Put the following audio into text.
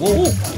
我悟